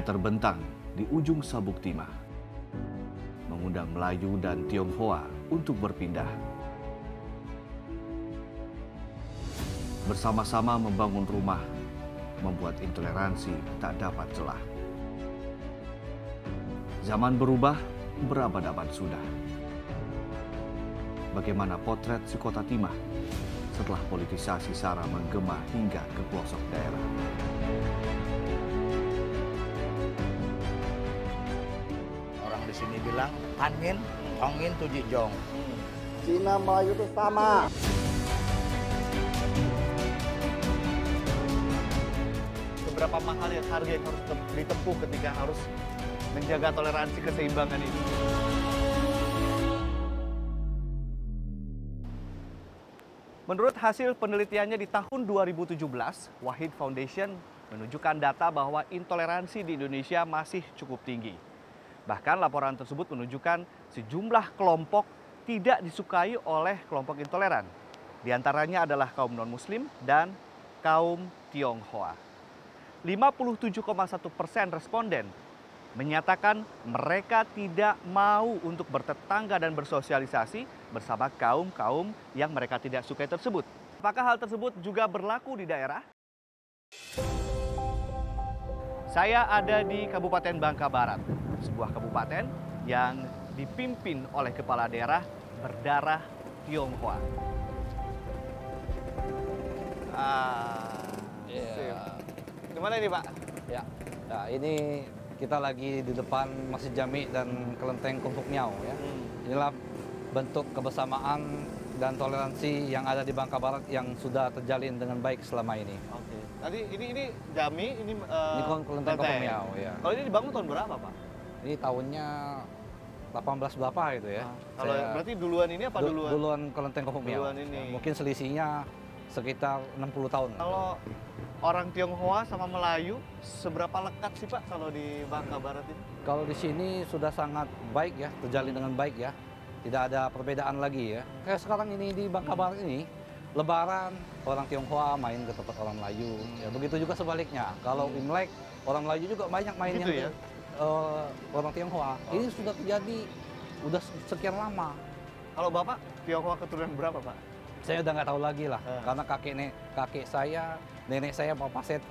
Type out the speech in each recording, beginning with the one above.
Terbentang di ujung Sabuk Timah, mengundang Melayu dan Tionghoa untuk berpindah. Bersama-sama membangun rumah, membuat intoleransi tak dapat celah. Zaman berubah, berabad-abad sudah. Bagaimana potret si kota Timah setelah politisasi SARA menggema hingga ke pelosok daerah. Sini bilang angin, angin tujuh jong. Cina Melayu itu sama. Seberapa mahal yang harga yang harus ditempuh ketika harus menjaga toleransi keseimbangan ini? Menurut hasil penelitiannya di tahun 2017, Wahid Foundation menunjukkan data bahwa intoleransi di Indonesia masih cukup tinggi. Bahkan laporan tersebut menunjukkan sejumlah kelompok tidak disukai oleh kelompok intoleran. Di antaranya adalah kaum non-muslim dan kaum Tionghoa. 57,1 persen responden menyatakan mereka tidak mau untuk bertetangga dan bersosialisasi bersama kaum-kaum yang mereka tidak sukai tersebut. Apakah hal tersebut juga berlaku di daerah? Saya ada di Kabupaten Bangka Barat, sebuah kabupaten yang dipimpin oleh kepala daerah berdarah Tionghoa. Ah, Iya. Gimana ini Pak? Ya. Nah, ini kita lagi di depan Masjid Jami dan Kelenteng Kumpuk Miau ya. Inilah bentuk kebersamaan dan toleransi yang ada di Bangka Barat yang sudah terjalin dengan baik selama ini. Oke. Tadi ini ini Jami, ini uh, Ini Kelenteng Kumpuk Miau ya. Kalau ini dibangun tahun berapa, Pak? Ini tahunnya 18 berapa gitu ya. Ah, Kalau Saya- berarti duluan ini apa du- duluan? duluan Kelenteng Kumpuk Miau. Duluan ini. Ya, mungkin selisihnya sekitar 60 tahun. Kalau orang Tionghoa sama Melayu seberapa lekat sih Pak kalau di Bangka Barat ini? Kalau di sini sudah sangat baik ya, terjalin dengan baik ya. Tidak ada perbedaan lagi ya. Kayak sekarang ini di Bangka Barat ini, Lebaran orang Tionghoa main ke tempat orang Melayu. Ya begitu juga sebaliknya. Kalau Imlek orang Melayu juga banyak main Gitu yang ya? Eh, orang Tionghoa. Ini sudah terjadi udah sekian lama. Kalau Bapak Tionghoa keturunan berapa Pak? Saya udah nggak tahu lagi lah, Eh. karena kakek nek kakek saya, nenek saya Papa Set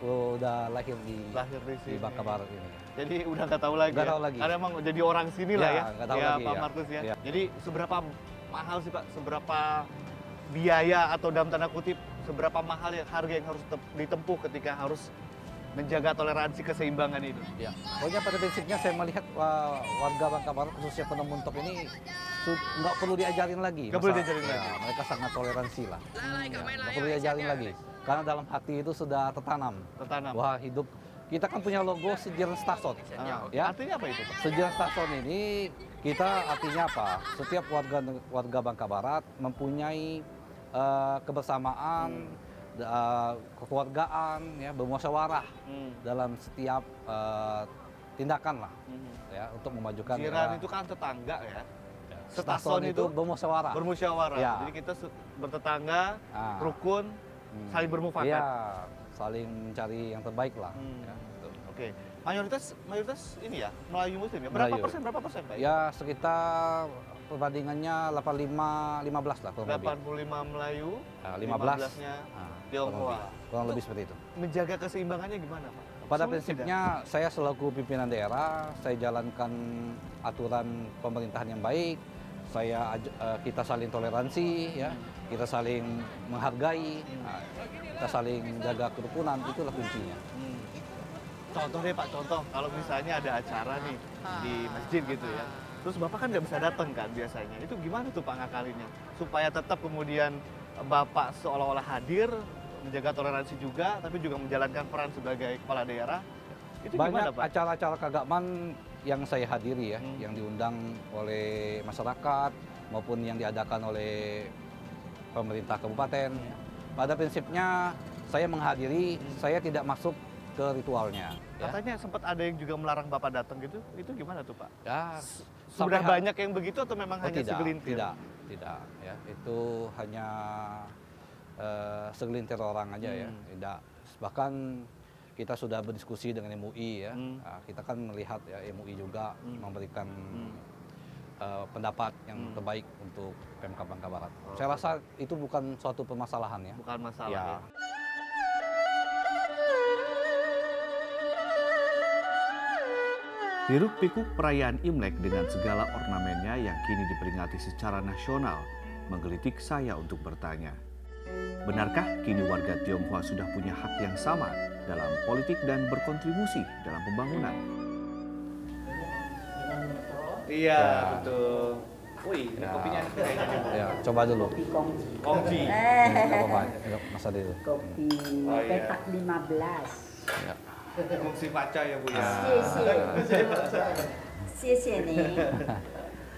udah lahir di Lahir di di sini. Bangka Barat ini. Jadi udah nggak tahu lagi. Nggak ya? tahu lagi. Karena emang jadi orang sini lah Ya, ya. tahu ya, lagi, Pak ya. Markus ya. Ya. Jadi seberapa mahal sih Pak? Seberapa biaya atau dalam tanda kutip seberapa mahal yang harga yang harus ditempuh ketika harus menjaga toleransi keseimbangan itu? Ya, pokoknya pada prinsipnya saya melihat warga Bangka Barat khususnya penemu mentok ini nggak perlu diajarin lagi. Nggak perlu diajarin ya, lagi. Mereka sangat toleransi lah. Ya, nggak perlu diajarin lagi. Karena dalam hati itu sudah tertanam. Tertanam. Wah hidup kita kan punya logo sejarah Stason. Ah, Ya. Artinya apa itu Pak? Sejarah Stason ini kita artinya apa? Setiap warga warga Bangka Barat mempunyai eh, kebersamaan, eh, kekeluargaan, ya bermusyawarah Hmm. dalam setiap eh, tindakan lah Hmm. ya untuk memajukan Jiran itu kan tetangga ya. Stason itu bermusyawarah. bermusyawarah. Ya. Jadi kita bertetangga, Ah. rukun, Hmm. saling bermufakat. Iya, saling mencari yang terbaik lah. Hmm. Ya, betul. Oke. Mayoritas mayoritas ini ya, Melayu Muslim ya. Berapa Melayu. persen? Berapa persen, Pak? Ya sekitar perbandingannya 85 15 lah kurang lebih. 85 Melayu, Ah, 15. 15-nya Ah, Tionghoa. Kurang lebih, kurang lebih seperti itu. menjaga keseimbangannya gimana, Pak? Pada Sulit prinsipnya saya selaku pimpinan daerah, saya jalankan aturan pemerintahan yang baik. Saya eh, kita saling toleransi ya, kita saling menghargai, nah, kita saling jaga kerukunan itulah kuncinya. tidak? Hmm. Contoh deh Pak, contoh kalau misalnya ada acara nih di masjid gitu ya. Terus Bapak kan nggak bisa datang kan biasanya. Itu gimana tuh Pak ngakalinnya? Supaya tetap kemudian Bapak seolah-olah hadir, menjaga toleransi juga, tapi juga menjalankan peran sebagai kepala daerah. Itu gimana Banyak Pak? acara-acara keagamaan yang saya hadiri ya, Hmm. yang diundang oleh masyarakat maupun yang diadakan oleh pemerintah kabupaten. Pada prinsipnya saya menghadiri, saya tidak masuk ke ritualnya. Ya, Katanya sempat ada yang juga melarang Bapak datang gitu. Itu gimana tuh Pak? ya Sudah banyak yang begitu atau memang Oh, hanya tidak, segelintir? tidak, tidak. Ya, itu hanya eh, segelintir orang aja ya, Hmm. tidak. Bahkan kita sudah berdiskusi dengan MUI ya. Hmm. Nah, kita kan melihat ya MUI juga Hmm. memberikan Hmm. eh, pendapat yang Hmm. terbaik untuk Pemkab Bangka Barat. Oh. Saya rasa itu bukan suatu permasalahan ya. Bukan masalah Ya. ya. Hiruk pikuk perayaan Imlek dengan segala ornamennya yang kini diperingati secara nasional menggelitik saya untuk bertanya. Benarkah kini warga Tionghoa sudah punya hak yang sama dalam politik dan berkontribusi dalam pembangunan? Iya, Ya. betul. Wih, ini Ya. kopinya enak kayaknya. Ya, coba dulu. Kongji. Nggak apa-apa, nggak masa dulu. Kopi Oh, iya. petak 15. Ya. Kongsi paca ya, Bu ya. Cie nih.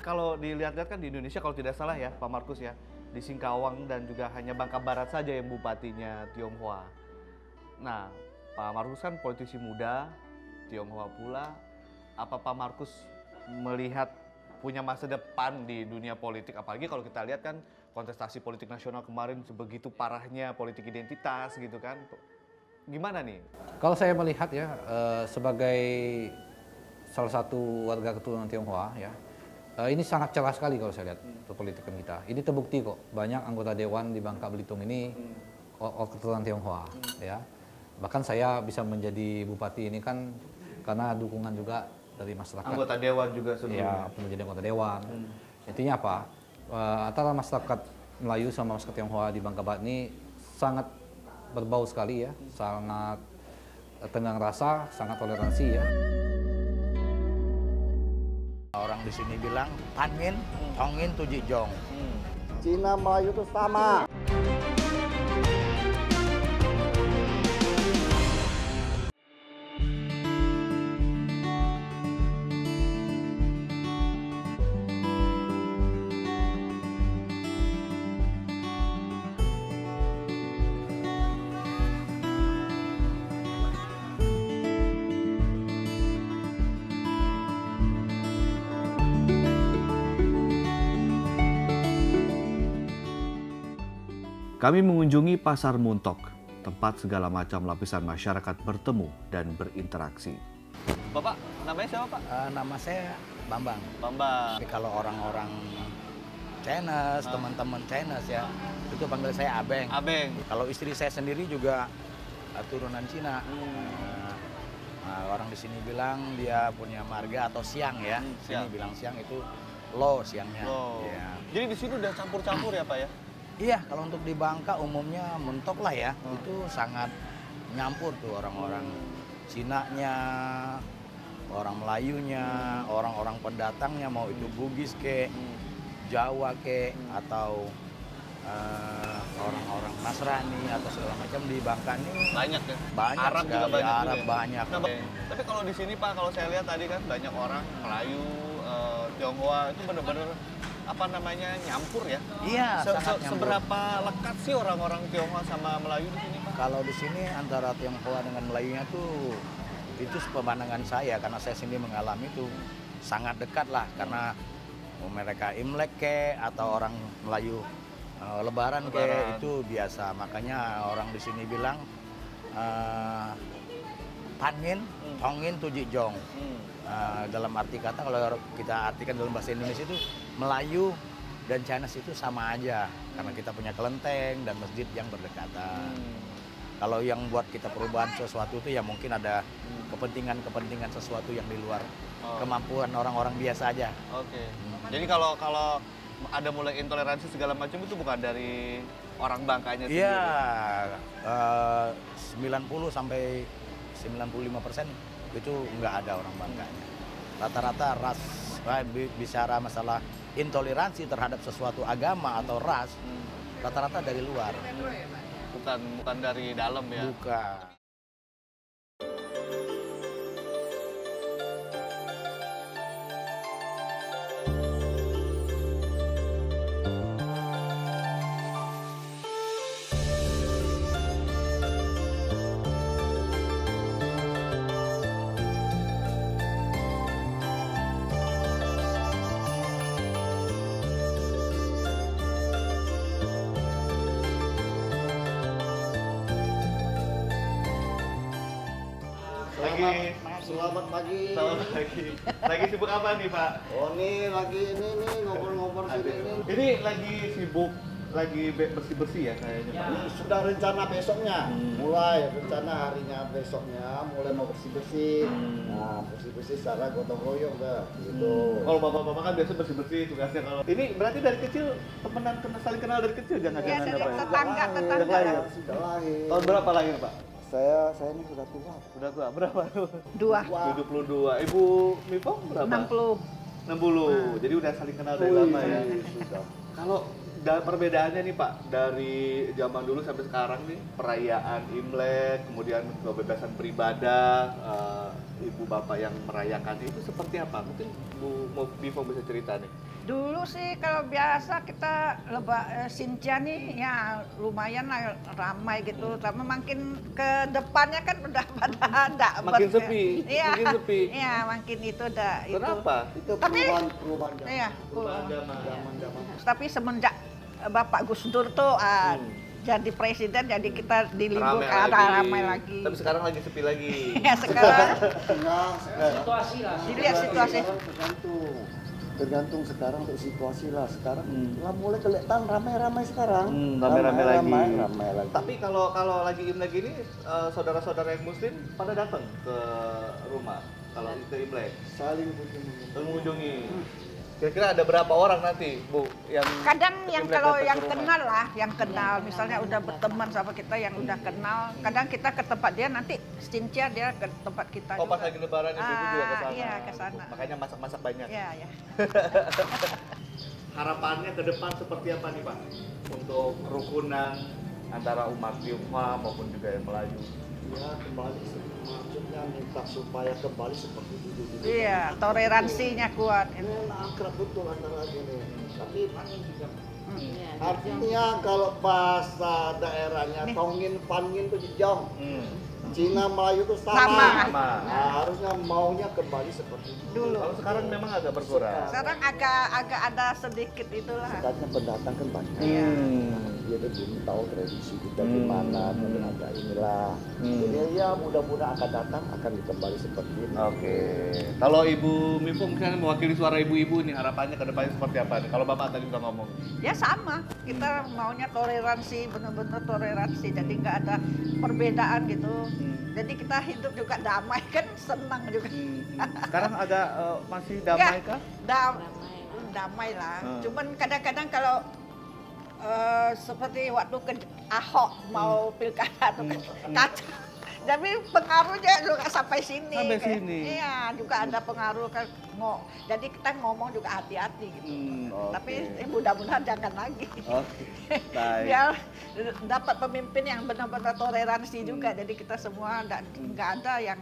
Kalau dilihat-lihat kan di Indonesia kalau tidak salah ya Pak Markus ya di Singkawang dan juga hanya Bangka Barat saja yang bupatinya Tionghoa. Nah Pak Markus kan politisi muda Tionghoa pula. Apa Pak Markus melihat punya masa depan di dunia politik apalagi kalau kita lihat kan kontestasi politik nasional kemarin sebegitu parahnya politik identitas gitu kan. Gimana nih? Kalau saya melihat ya eh, sebagai salah satu warga keturunan Tionghoa ya, eh, ini sangat cerah sekali kalau saya lihat perpolitikan kita. Ini terbukti kok banyak anggota dewan di Bangka Belitung ini o- keturunan Tionghoa ya. Bahkan saya bisa menjadi bupati ini kan karena dukungan juga dari masyarakat. Anggota dewan juga Ya, sebelumnya. menjadi anggota dewan. Intinya apa? Eh, antara masyarakat Melayu sama masyarakat Tionghoa di Bangka Barat ini sangat berbau sekali ya, sangat tenggang rasa, sangat toleransi ya. Orang di sini bilang Panin, Tongin, Tujijong. Hmm. Cina Melayu itu sama. Kami mengunjungi Pasar Muntok, tempat segala macam lapisan masyarakat bertemu dan berinteraksi. Bapak, namanya siapa Pak? Eh, nama saya Bambang. Bambang. Tapi kalau orang-orang Chinese, Ah. teman-teman Chinese ya, itu panggil saya Abeng. Abeng. Kalau istri saya sendiri juga eh, turunan Cina. Hmm. Nah, nah, orang di sini bilang dia punya marga atau siang ya. Hmm, Sini siang. bilang siang itu lo siangnya. Oh. Ya. Jadi di sini udah campur-campur ya Pak ya? Iya, kalau untuk di Bangka umumnya mentok lah ya. Hmm. Itu sangat nyampur tuh orang-orang Cina-nya, orang Melayunya, orang-orang pendatangnya mau itu Bugis ke, Jawa ke, atau eh, orang-orang Nasrani atau segala macam di Bangka ini Banyak ya? banyak Arab juga sekali, banyak Arab juga ya? banyak. Nah, Pak, tapi kalau di sini Pak, kalau saya lihat tadi kan banyak orang Melayu, eh, Tionghoa itu benar-benar apa namanya nyampur ya? Iya, Se- sangat se- nyampur. seberapa lekat sih orang-orang Tionghoa sama Melayu di sini Pak? Kalau di sini antara Tionghoa dengan Melayunya tuh itu pemandangan saya karena saya sendiri mengalami itu sangat dekat lah karena mereka Imlek ke atau orang Melayu eh, Lebaran, ke Lebaran. itu biasa makanya orang di sini bilang eh, Panin, Hmm. Tongin, Tujijong. Hmm. Eh, dalam arti kata kalau kita artikan dalam bahasa Indonesia itu Melayu dan Chinese itu sama aja karena kita punya kelenteng dan masjid yang berdekatan. Hmm. Kalau yang buat kita perubahan sesuatu itu ya mungkin ada kepentingan-kepentingan sesuatu yang di luar Oh. kemampuan orang-orang biasa aja. Oke. Jadi kalau kalau ada mulai intoleransi segala macam itu bukan dari orang Bangkanya sendiri. Iya, eh, 90 sampai 95 persen itu nggak ada orang Bangkanya. Rata-rata ras, eh, bi- bicara masalah intoleransi terhadap sesuatu agama atau ras, Hmm. rata-rata dari luar. Bukan bukan dari dalam ya. Bukan. Pagi. Selamat pagi. Selamat pagi. Lagi sibuk apa nih Pak? Oh nih lagi ini nih ngobrol-ngobrol sini nih. Ini lagi sibuk, lagi be- bersih-bersih ya kayaknya Pak. Ini sudah rencana besoknya. Hmm. Mulai rencana harinya besoknya mulai mau bersih-bersih. Hmm. Nah, bersih-bersih secara gotong royong dah gitu. Kalau bapak-bapak kan biasa bersih-bersih tugasnya kalau ini berarti dari kecil temenan kenal saling kenal dari kecil jangan-jangan Biasa apa ya? tetangga, tetangga. Sudah lahir. Tahun berapa lahir Pak? Saya saya ini sudah tua. Udah tua berapa? Dua. Wah. 72. Ibu Mifong berapa? 60. 60. Jadi udah saling kenal dari Wih, lama ya. Sudah. Kalau perbedaannya nih Pak dari zaman dulu sampai sekarang nih perayaan Imlek, kemudian kebebasan beribadah, eh, ibu bapak yang merayakan itu seperti apa? Mungkin Bu Bifong bisa cerita nih. Dulu sih kalau biasa kita leba eh, Sinja nih ya lumayan lah ramai gitu. Tapi makin ke depannya kan udah pada ada. Makin ber- sepi, Iya. makin sepi. Iya, makin itu udah itu. Kenapa? Itu perubahan perubahan zaman. Iya. Perubahan zaman. Tapi semenjak Bapak Gus Dur tuh ah, Hmm. jadi presiden jadi kita di Ramai libur lagi. ada ramai lagi. Tapi sekarang lagi sepi lagi. Ya sekarang Enggak, sekarang. dilihat situasi. Tergantung. Tergantung sekarang untuk situasi lah. Sekarang Hmm. lah mulai kelihatan ramai-ramai sekarang. Hmm, ramai-ramai lagi. Ramai, ramai lagi. Tapi kalau kalau lagi Imlek ini eh, saudara-saudara yang muslim pada datang ke rumah kalau itu Imlek. saling mengunjungi. Kira-kira ada berapa orang nanti, Bu, yang kadang yang kalau yang rumah? kenal lah yang kenal misalnya udah berteman sama kita yang udah kenal kadang kita ke tempat dia nanti Cincia dia ke tempat kita Oh, pas juga lagi lebaran ibu juga ke Ah, sana. iya, ke sana. Makanya masak-masak banyak. ya ya Harapannya ke depan seperti apa nih, Pak? Untuk kerukunan antara umat Tionghoa maupun juga yang Melayu. Ya kembali maksudnya minta supaya kembali seperti dulu. dulu. iya toleransinya kuat Ini akrab betul antara gini. Tapi Hmm. artinya kalau bahasa daerahnya Nih. Tongin Pangin itu jejong. Hmm. Cina Melayu itu sama. Sama. Sama. Nah, harusnya maunya kembali seperti dulu. dulu Kalau sekarang memang agak berkurang. sekarang agak agak ada sedikit itulah Sekarang pendatang kan banyak. Iya. Hmm. Dia tuh belum tahu tradisi kita Hmm. gimana, tapi agak inilah. Hmm. Jadi ya mudah-mudahan akan datang akan dikembali seperti ini. Oke. Kalau Ibu Mifung misalnya mewakili suara ibu-ibu nih, harapannya ke depannya seperti apa nih? Kalau Bapak tadi udah ngomong. ya sama kita maunya toleransi benar-benar toleransi jadi nggak ada perbedaan gitu jadi kita hidup juga damai kan senang juga Sekarang agak eh, masih damai Ya. kah? Dam damai lah. Hmm. Cuman kadang-kadang kalau eh, seperti waktu ke Ahok mau pilkada tuh kan Hmm. kacau. Tapi pengaruhnya juga sampai sini. Sampai kayak- sini. Iya, juga ada pengaruh kan. Ngo, jadi kita ngomong juga hati-hati gitu. Hmm, oke. Tapi eh, mudah-mudahan jangan lagi. Baik. Biar dapat pemimpin yang benar-benar toleransi juga. Jadi kita semua nggak ada yang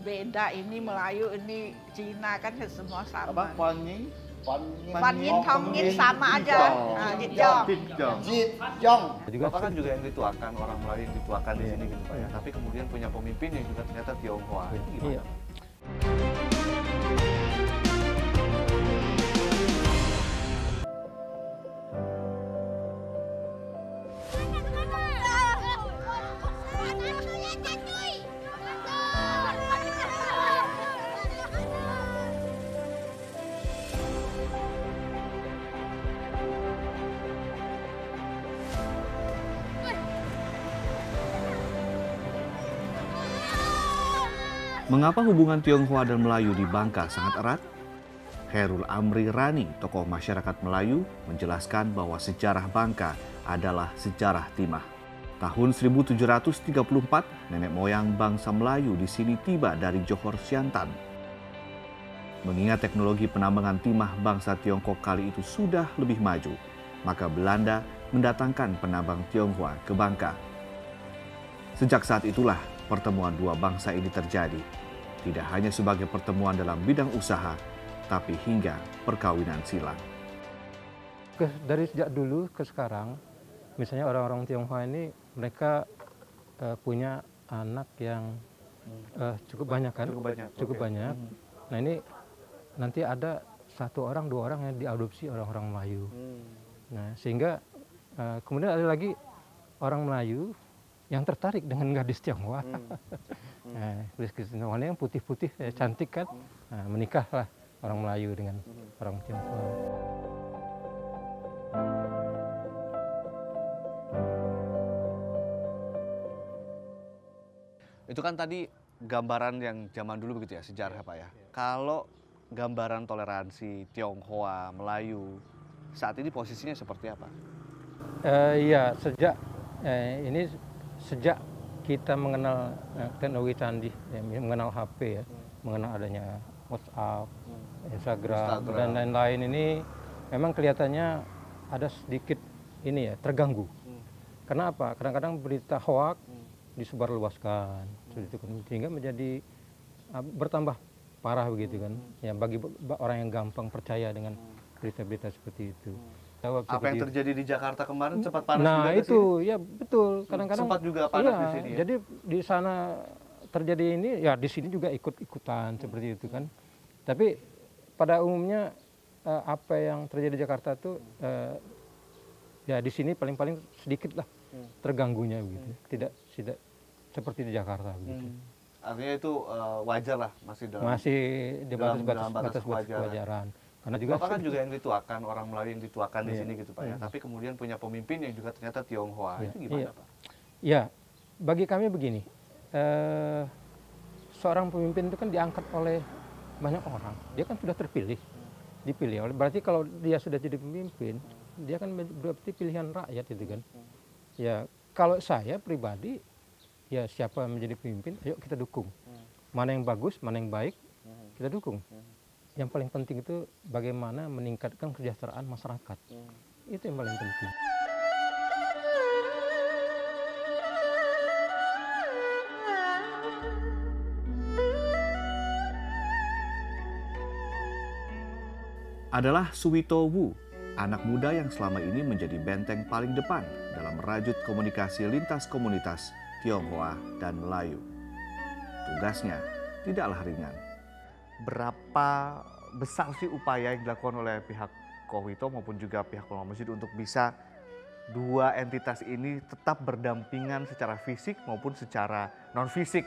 beda ini Melayu ini Cina kan semua sama. Apa? Kuanying? Pan Yin Tong Yin sama aja. Nah, Jitjong. Jitjong. Jit, Jong. juga Bapak kan juga yang dituakan orang Melayu yang dituakan di sini gitu Pak ya. Tapi kemudian punya pemimpin yang juga ternyata Tionghoa. Itu gimana? Mengapa hubungan Tionghoa dan Melayu di Bangka sangat erat? Herul Amri Rani, tokoh masyarakat Melayu, menjelaskan bahwa sejarah Bangka adalah sejarah timah. Tahun 1734, nenek moyang bangsa Melayu di sini tiba dari Johor Siantan. Mengingat teknologi penambangan timah bangsa Tiongkok kali itu sudah lebih maju, maka Belanda mendatangkan penambang Tionghoa ke Bangka. Sejak saat itulah pertemuan dua bangsa ini terjadi. Tidak hanya sebagai pertemuan dalam bidang usaha, tapi hingga perkawinan silang. dari sejak dulu ke sekarang, misalnya orang-orang Tionghoa ini mereka eh, punya anak yang eh, cukup banyak kan? Cukup banyak, Cukup oke. banyak. Nah ini nanti ada satu orang dua orang yang diadopsi orang-orang Melayu. Nah sehingga eh, kemudian ada lagi orang Melayu yang tertarik dengan gadis Tionghoa. Hmm. Nah, gadis Tionghoa yang putih-putih, eh, cantik kan. Nah, menikahlah orang Melayu dengan orang Tionghoa. Itu kan tadi gambaran yang zaman dulu begitu ya, sejarah Pak ya. Kalau gambaran toleransi Tionghoa, Melayu, saat ini posisinya seperti apa? Eh, Iya, sejak eh, ini sejak kita mengenal eh, teknologi canggih, ya, mengenal HP ya, mengenal adanya WhatsApp, Instagram, Instagram. dan lain-lain ini memang kelihatannya ada sedikit ini ya terganggu. Karena apa? Kadang-kadang berita hoak disebarluaskan, seperti itu kan. sehingga menjadi ah, bertambah parah begitu kan. Ya bagi ba- orang yang gampang percaya dengan berita-berita seperti itu. Jawab Apa yang itu. terjadi di Jakarta kemarin sempat panas nah juga itu sini? ya betul kadang-kadang Sempat juga panas iya, di sini ya? jadi di sana terjadi ini ya di sini juga ikut-ikutan seperti itu kan tapi pada umumnya eh, apa yang terjadi di Jakarta tuh eh, ya di sini paling-paling sedikit lah Hmm. terganggunya begitu tidak tidak seperti di Jakarta begitu Artinya itu eh, wajar lah masih dalam. masih di dalam- batas batas batas batas kewajaran. kewajaran karena juga Bapak kan juga yang dituakan orang Melayu yang dituakan di Iya. sini gitu Pak ya. Tapi kemudian punya pemimpin yang juga ternyata Tionghoa. Iya, Itu gimana iya. Pak? Ya, bagi kami begini, eh, seorang pemimpin itu kan diangkat oleh banyak orang. Dia kan sudah terpilih, dipilih oleh. Berarti kalau dia sudah jadi pemimpin, dia kan berarti pilihan rakyat itu kan. Ya, kalau saya pribadi, ya siapa menjadi pemimpin, ayo kita dukung. Mana yang bagus, mana yang baik, kita dukung. Yang paling penting itu bagaimana meningkatkan kesejahteraan masyarakat. Itu yang paling penting. adalah Suwito Wu, anak muda yang selama ini menjadi benteng paling depan dalam merajut komunikasi lintas komunitas Tionghoa dan Melayu. Tugasnya tidaklah ringan. Berapa besar sih upaya yang dilakukan oleh pihak Kowito maupun juga pihak Ulama Masjid untuk bisa dua entitas ini tetap berdampingan secara fisik maupun secara non fisik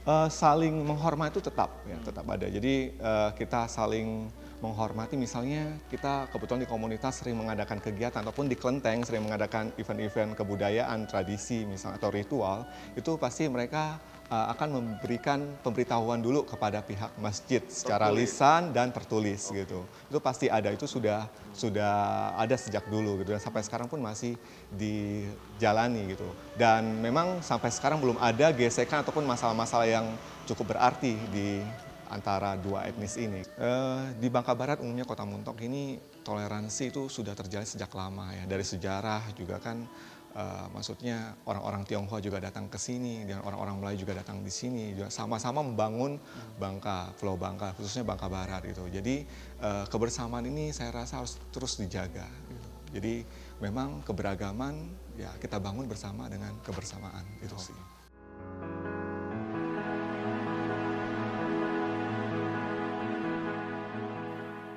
Eh, saling menghormati itu tetap ya tetap ada. Jadi eh, kita saling menghormati misalnya kita kebetulan di komunitas sering mengadakan kegiatan ataupun di kelenteng sering mengadakan event-event kebudayaan, tradisi misalnya atau ritual, itu pasti mereka eh, akan memberikan pemberitahuan dulu kepada pihak masjid secara lisan dan tertulis gitu. Itu pasti ada, itu sudah sudah ada sejak dulu gitu dan sampai sekarang pun masih dijalani gitu. Dan memang sampai sekarang belum ada gesekan ataupun masalah-masalah yang cukup berarti di antara dua etnis ini. Eh, di Bangka Barat umumnya Kota Muntok ini toleransi itu sudah terjalin sejak lama ya. Dari sejarah juga kan eh, maksudnya orang-orang Tionghoa juga datang ke sini dan orang-orang Melayu juga datang di sini sama-sama membangun Bangka, Pulau Bangka khususnya Bangka Barat gitu. Jadi eh, kebersamaan ini saya rasa harus terus dijaga. gitu. Jadi memang keberagaman ya kita bangun bersama dengan kebersamaan itu sih.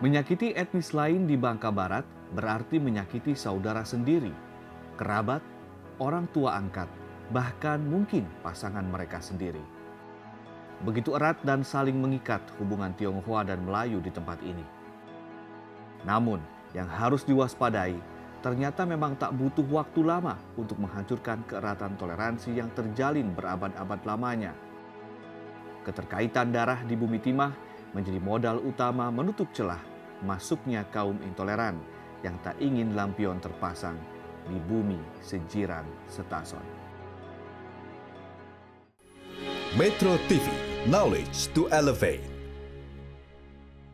Menyakiti etnis lain di Bangka Barat berarti menyakiti saudara sendiri, kerabat, orang tua angkat, bahkan mungkin pasangan mereka sendiri. Begitu erat dan saling mengikat hubungan Tionghoa dan Melayu di tempat ini. Namun, yang harus diwaspadai, ternyata memang tak butuh waktu lama untuk menghancurkan keeratan toleransi yang terjalin berabad-abad lamanya. Keterkaitan darah di bumi timah menjadi modal utama menutup celah masuknya kaum intoleran yang tak ingin lampion terpasang di bumi sejiran setason. Metro TV, knowledge to elevate.